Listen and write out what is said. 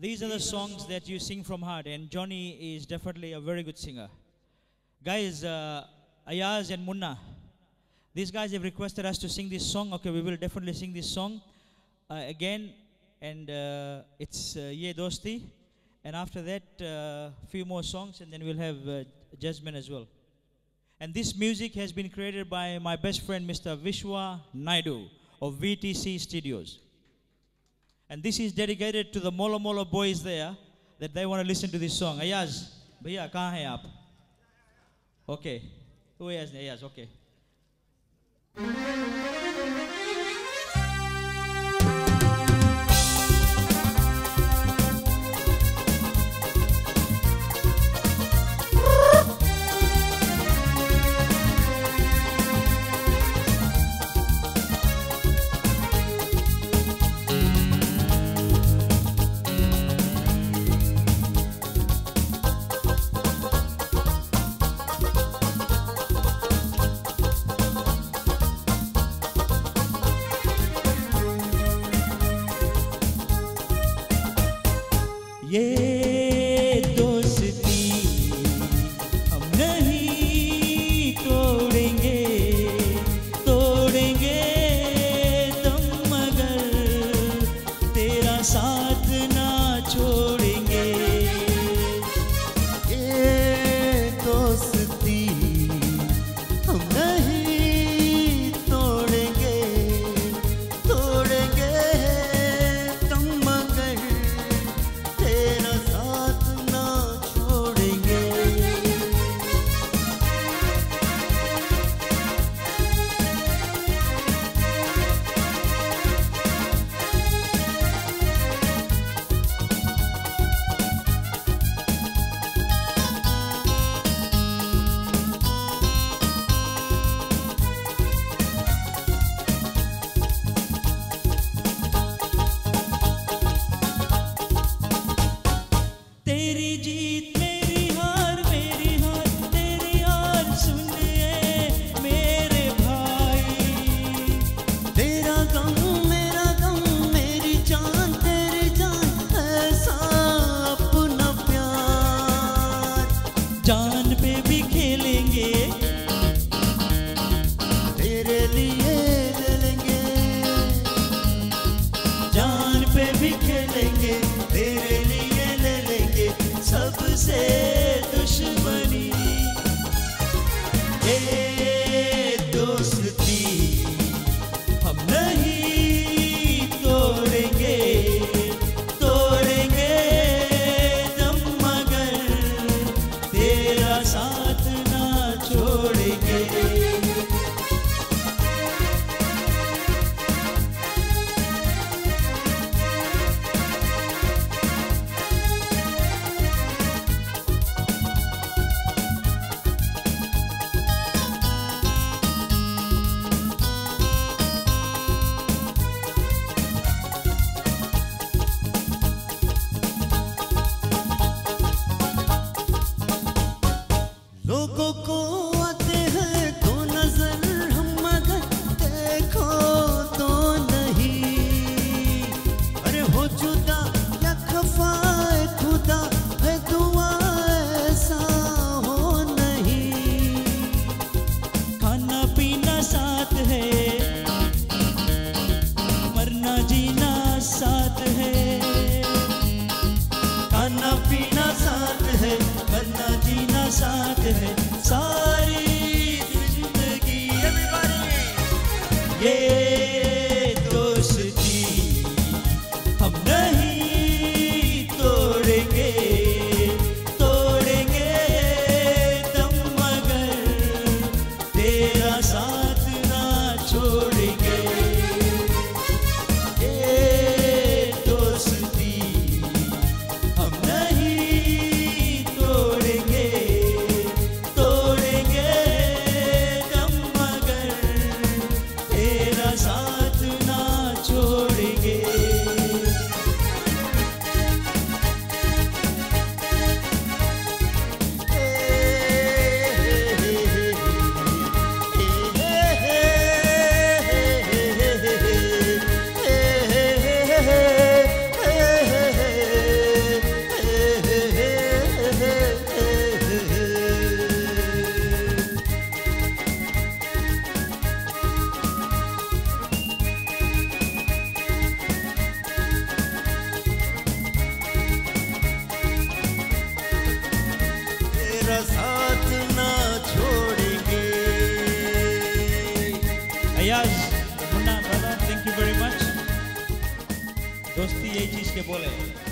These are the songs that you sing from heart, and Johnny is definitely a very good singer. Guys, uh, Ayaz and Munna, these guys have requested us to sing this song. Okay, we will definitely sing this song uh, again, and uh, it's uh, Ye Dosti. And after that, a few more songs, and then we'll have uh, Jasmine as well. And this music has been created by my best friend, Mr. Vishwa Naidu of VTC Studios. And this is dedicated to the Molo Molo boys there that they want to listen to this song. Ayaz, भैया कहाँ हैं आप? Okay. Who Ayaz? Ayaz, okay. yeah. Hey. time. É que futebolês.